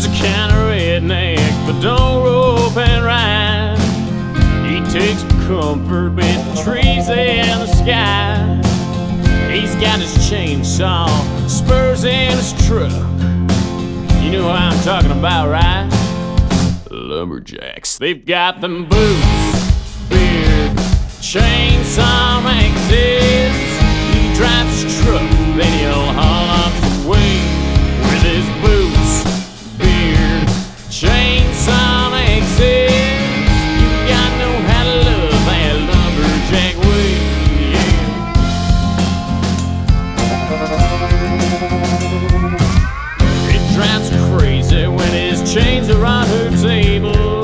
He's a kind of redneck, but don't rope and ride. He takes comfort with the trees and the sky. He's got his chainsaw, spurs in his truck. You know what I'm talking about, right? Lumberjacks, they've got them boots, beard, chainsaw makes. He drives his truck, then he'll haul. Drives crazy when his chains are on her table.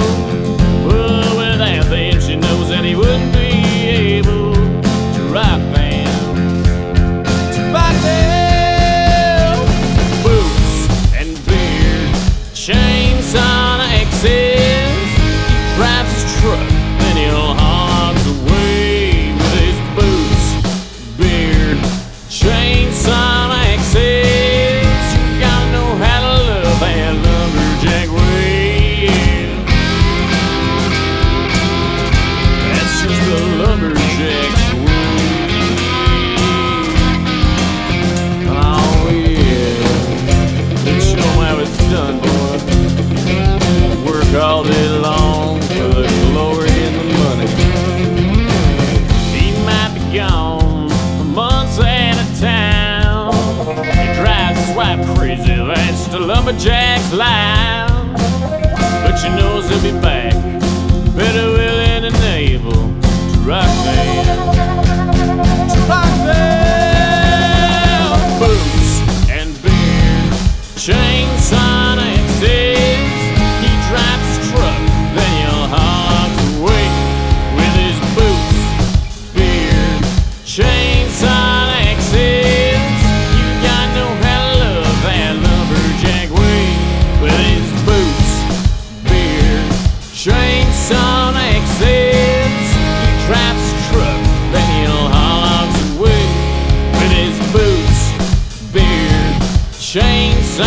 Lumberjack's life. But she knows he'll be back, better willing and able to rock them. To rock them. Boots and beard, chains